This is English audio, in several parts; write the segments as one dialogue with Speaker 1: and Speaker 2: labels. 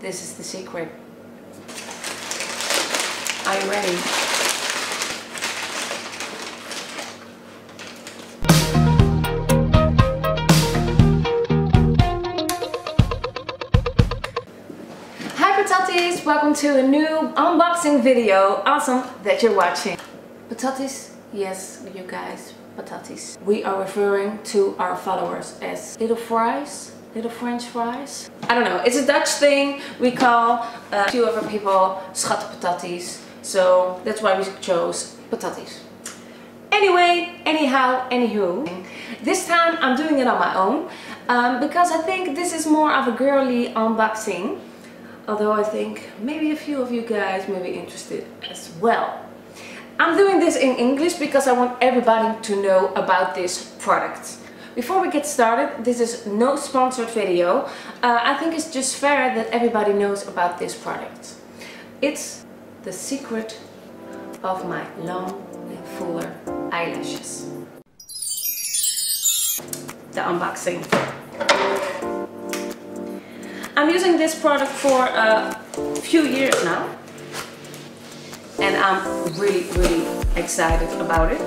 Speaker 1: This is the secret. Are you ready? Hi Patatis! Welcome to a new unboxing video. Awesome that you're watching. Patatis, yes, you guys, patatis. We are referring to our followers as little fries, little french fries. I don't know, it's a Dutch thing. We call uh, a few other people schatte patatis. So that's why we chose patatis. Anyway, anyhow, anywho, this time I'm doing it on my own um, because I think this is more of a girly unboxing. Although I think maybe a few of you guys may be interested as well. I'm doing this in English because I want everybody to know about this product. Before we get started, this is no sponsored video. Uh, I think it's just fair that everybody knows about this product. It's the secret of my long and fuller eyelashes. The unboxing. I'm using this product for a few years now and I'm really really excited about it.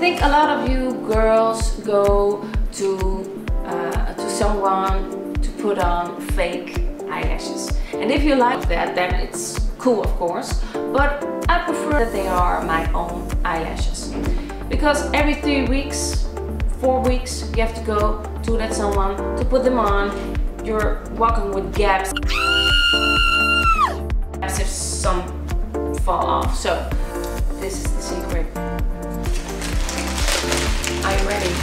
Speaker 1: I think a lot of you girls go to, uh, to someone to put on fake eyelashes. And if you like that then it's cool of course. But I prefer that they are my own eyelashes. Because every three weeks four weeks you have to go to that someone to put them on. You're walking with gaps. As if some fall off. So this is the secret you ready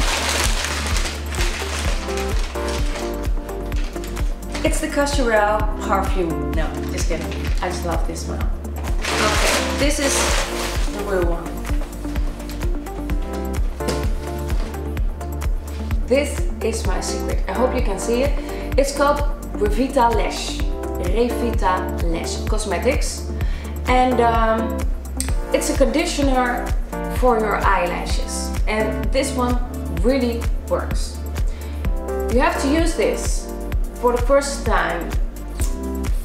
Speaker 1: it's the Cacharel perfume no just kidding I just love this smell okay this is the real one This is my secret. I hope you can see it. It's called RevitaLash. Revita Lash Cosmetics. And um, it's a conditioner for your eyelashes. And this one really works. You have to use this for the first time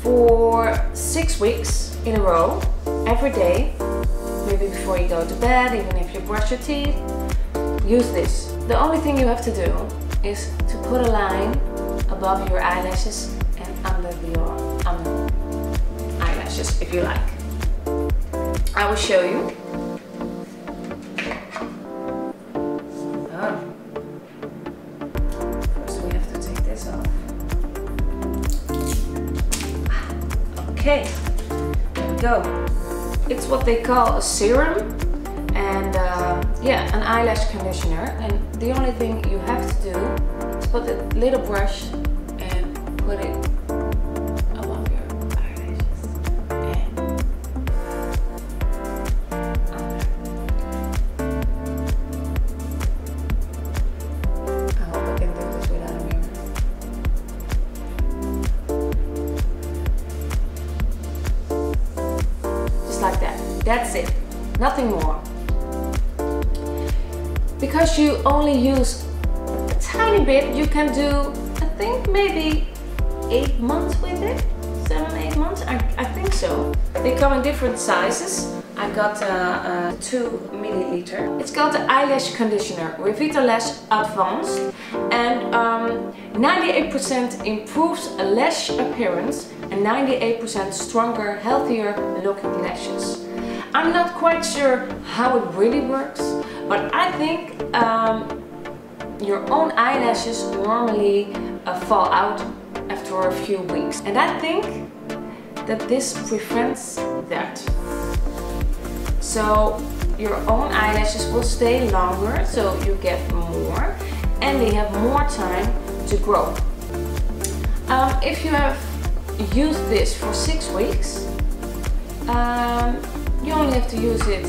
Speaker 1: for six weeks in a row, every day. Maybe before you go to bed, even if you brush your teeth. Use this the only thing you have to do is to put a line above your eyelashes and under your um, eyelashes if you like. I will show you. Okay, we go. It's what they call a serum and uh, yeah, an eyelash conditioner. And the only thing you have to do is put a little brush like that. That's it. Nothing more. Because you only use a tiny bit you can do I think maybe eight months with it. Seven eight months? I, I think so. They come in different sizes. I got a, a 2 milliliter. It's called the eyelash conditioner RevitaLash Advanced. And 98% um, improves lash appearance and 98% stronger healthier looking lashes I'm not quite sure how it really works but I think um, your own eyelashes normally uh, fall out after a few weeks. And I think that this prevents that. So your own eyelashes will stay longer, so you get more, and they have more time to grow. Um, if you have used this for six weeks, um, you only have to use it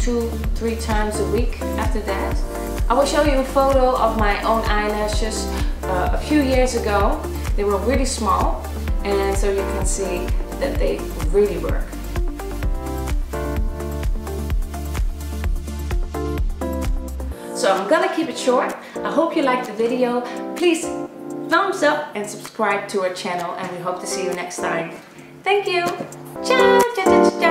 Speaker 1: two, three times a week after that. I will show you a photo of my own eyelashes uh, a few years ago. They were really small and so you can see that they really work. So I'm gonna keep it short. I hope you liked the video. Please thumbs up and subscribe to our channel and we hope to see you next time. Thank you. Ciao. ciao, ciao